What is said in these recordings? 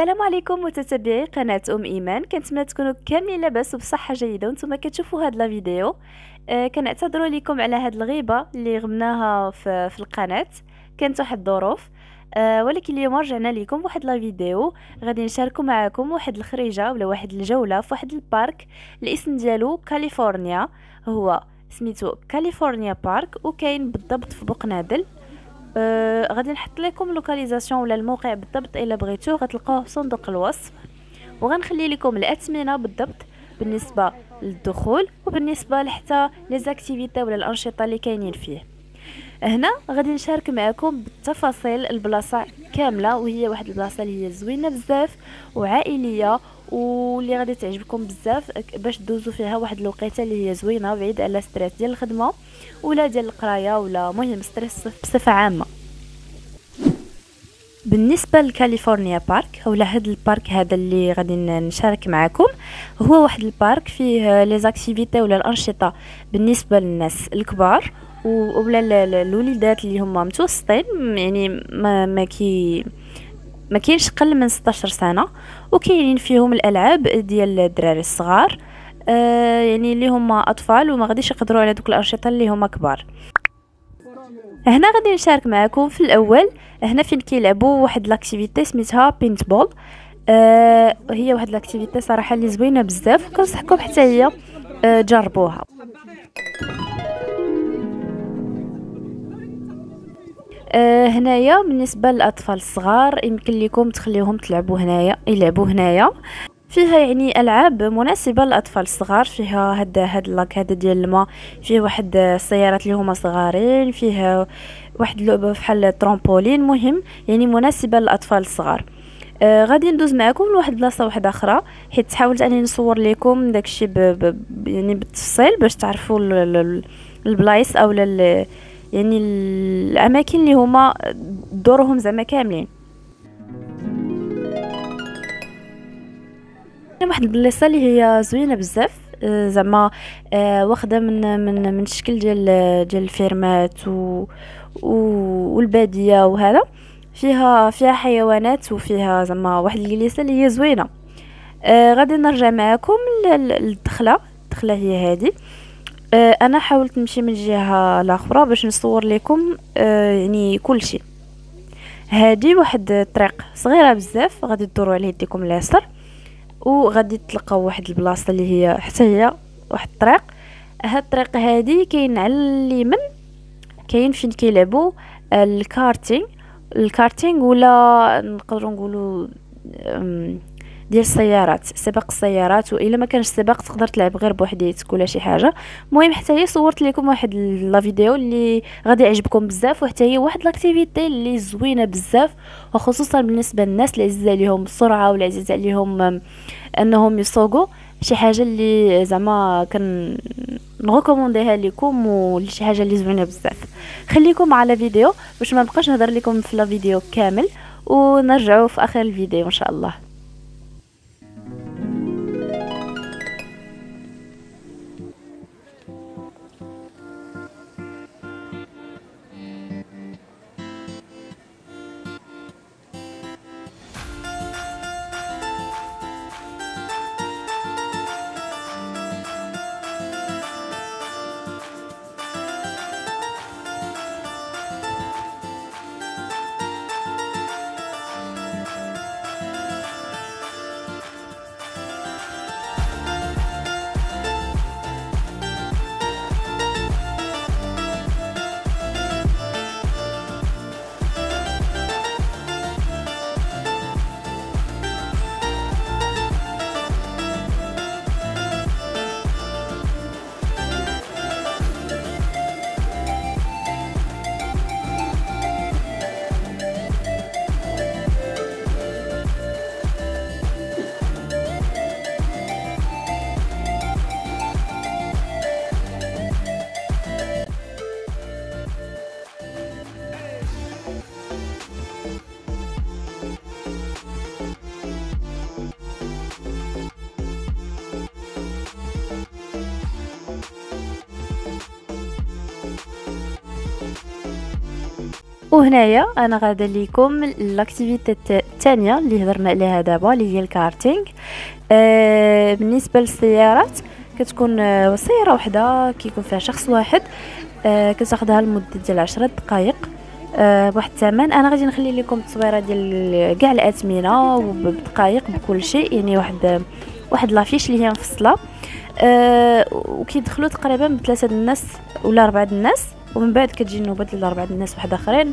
السلام عليكم متتبعي قناة أم إيمان. كنتمنى تكونوا كاملين لاباس وبصحة جيدة وأنتم كتشوفوا هاد la vidéo. آه كنعتذروا لكم على هاد الغيبة اللي غبناها في, في القناة. كانت واحد الظروف. آه ولكن اليوم رجعنا لكم بواحد la vidéo. غادي نشاركوا معكم واحد الخريجة ولا واحد الجولة في واحد ال parc. الاسم ديالو كاليفورنيا. هو سميتو كاليفورنيا parc وكاين بالضبط في بوقنادل آه غادي نحط لكم localisation ولا الموقع بالضبط إلا بغيتو غتلقاوه في صندوق الوصف. وغنخلي لكم الأثمنة بالضبط بالنسبة للدخول وبالنسبة لحتى les activités ولا الأنشطة اللي كاينين فيه. هنا غادي نشارك معكم بالتفاصيل البلاصة كاملة وهي واحد البلاصة اللي هي زوينة بزاف وعائلية واللي غادي تعجبكم بزاف باش دوزو فيها واحد الوقيتة اللي هي زوينة بعيد على stress ديال الخدمة ولا ديال القراية ولا مهم stress بصفة عامة. بالنسبة لكاليفورنيا parc ولا هاد ال parc هذا اللي غادي نشارك معكم هو واحد ال parc فيه les activités ولا الأنشطة بالنسبة للناس الكبار ولا الوليدات اللي هما متوسطين يعني ما ما كي ما كاينش قل من 16 سنة وكاينين فيهم الألعاب ديال الدراري الصغار آه يعني اللي هما أطفال وما غاديش يقدروا على دوك الأنشطة اللي هما كبار. هنا غادي نشارك معكم في الأول. هنا فين كيلعبوا واحد l'activité سميتها paintball آه هي واحد l'activité صراحة اللي زوينة بزاف. وكنصحكم حتى هي آه جربوها. آه هنايا بالنسبة للأطفال الصغار يمكن لكم تخليهم تلعبوا هنايا يلعبوا هنايا. فيها يعني ألعاب مناسبة للأطفال الصغار فيها هاد هاد لاك هذا ديال الماء فيه واحد السيارات اللي هما صغارين فيها واحد لعبه بحال ترامبولين مهم يعني مناسبة للأطفال الصغار. آه غادي ندوز معكم لواحد البلاصه واحدة أخرى حيت حاولت أني نصور لكم داكشي يعني بالتفصيل باش تعرفوا البلايص أو يعني الأماكن اللي هما دورهم زعما كاملين. واحد البلاصة اللي هي زوينة بزاف آه، زعما آه واخدة من من من الشكل ديال ديال الفيرمات و, و والبادية وهذا. فيها فيها حيوانات وفيها زعما واحد الجلسه اللي هي زوينة. آه غادي نرجع معكم للدخلة. الدخلة هي هذه آه، أنا حاولت نمشي من جهة الاخرى باش نصور لكم آه، يعني كل شيء. هذه واحد الطريق صغيرة بزاف غادي تدوروا على يديكم اليسار وغادي تلقاو واحد البلاصة اللي هي حتى هي واحد الطريق. هاد الطريق هذه كاين على اليمين كاين فين كيلعبوا ال karting. ال karting ولا نقدروا نقولوا ديال السيارات سباق السيارات وإلا ما كانش سباق تقدر تلعب غير بوحديتك ولا شي حاجة. المهم حتى هي صورت لكم واحد la vidéo اللي غادي يعجبكم بزاف وحتى هي واحد l'activité اللي زوينة بزاف وخصوصا بالنسبة للناس اللي عزيز عليهم السرعة ولا عزيز عليهم أنهم يسوقوا. شي حاجة اللي زعما كان نغوكومونديها لكم وشي حاجة اللي زوينة بزاف. خليكم على فيديو باش ما نبقاش نهضر لكم في لا فيديو كامل ونرجعوا في آخر الفيديو إن شاء الله. وهنايا أنا غادا ليكم l'activité الثانية اللي هضرنا عليها دابا اللي هي الكارتينغ. آه بالنسبة للسيارات كتكون آه سيارة وحدة كيكون فيها شخص واحد. آه كتاخذها لمدة ديال عشرة دقائق آه بواحد الثمن. أنا غادي نخلي لكم التصويرة ديال كاع الأثمنة وبدقائق بكل شيء يعني واحد واحد l'affiche اللي هي مفصلة. آه وكيدخلوا تقريبا بثلاثة الناس ولا أربعة الناس. ومن بعد كتجي النوبه ديال الناس واحد آخرين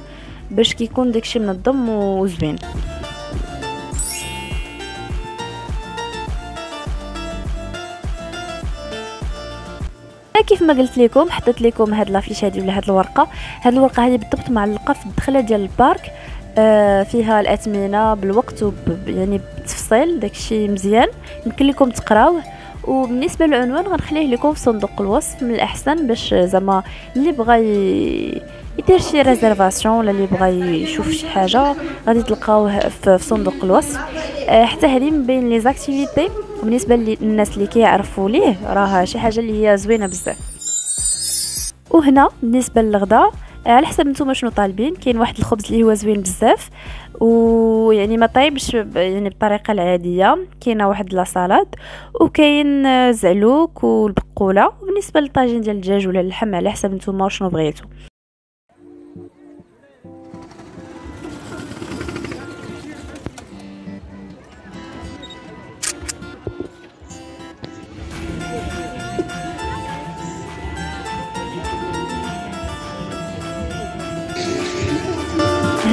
باش كيكون داكشي منظم وزوين. كيف ما قلت لكم حطيت لكم هاد لافيش هادي ولا هاد الورقة. هاد الورقة هادي بالضبط معلقه في الدخلة ديال البارك. آه فيها الأثمنة بالوقت وب يعني بالتفصيل داكشي مزيان. يمكن لكم تقراوه. وبالنسبة للعنوان غنخليه لكم في صندوق الوصف من الأحسن باش زعما اللي بغى يدير شي réservation ولا اللي بغى يشوف شي حاجة غادي تلقاوه في صندوق الوصف. آه حتى هذه من بين les activités. بالنسبة للناس اللي كيعرفوا ليه راه شي حاجة اللي هي زوينة بزاف. وهنا بالنسبة للغدا على حسب نتوما شنو طالبين. كاين واحد الخبز اللي هو زوين بزاف ويعني ما طايبش يعني بالطريقة العادية. كاينة واحد la salade وكاين زعلوك والبقولة. وبالنسبة للطاجين ديال الدجاج ولا اللحم على حسب نتوما شنو بغيتو.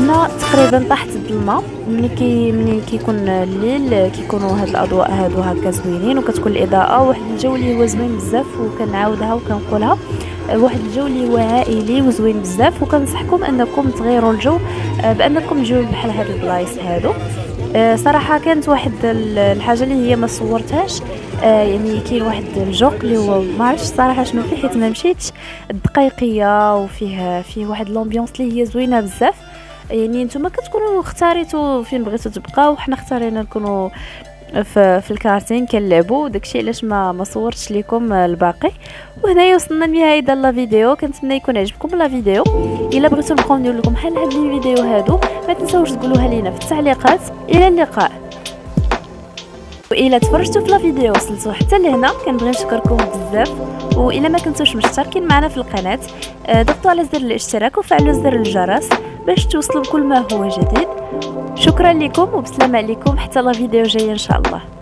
هنا تقريبا طاحت الظلمه ملي كي ملي كيكون الليل كيكونوا هاد الأضواء هادو هكا زوينين وكتكون الإضاءة. واحد الجو اللي هو زوين بزاف وكنعاودها وكنقولها. واحد الجو اللي هو عائلي وزوين بزاف وكنصحكم أنكم تغيروا الجو آه، بأنكم تجيو بحال هاد البلايص هادو. آه، صراحة كانت واحد الحاجة اللي هي ما صورتهاش. آه، يعني كاين واحد الجوق اللي هو ما عرفتش صراحة شنو فيه حيت ما مشيتش. الدقيقية وفيه فيه واحد l'ambiance اللي هي زوينة بزاف. يعني نتوما كتكونوا اختاريتو فين بغيتو تبقاو وحنا اختارينا نكونوا في, في الكارتين كنلعبوا داكشي علاش ما ما صورتش لكم الباقي. وهنايا وصلنا لنهايه ديال لا فيديو كنتمنى يكون عجبكم لا فيديو. إلا بغيتو نبقاو ندير لكم بحال هاد الفيديو هادو ما تنساوش تقولوها لينا في التعليقات. إلى اللقاء. وإلا تفرجتوا في لا فيديو وصلتوا حتى لهنا كنبغي نشكركم بزاف. وإلا ما كنتوش مشتركين معنا في القناة آه، ضغطوا على زر الاشتراك وفعلوا زر الجرس. باش توصلوا بكل ما هو جديد. شكرا لكم وبسلامة عليكم. حتى لا فيديو جاية إن شاء الله.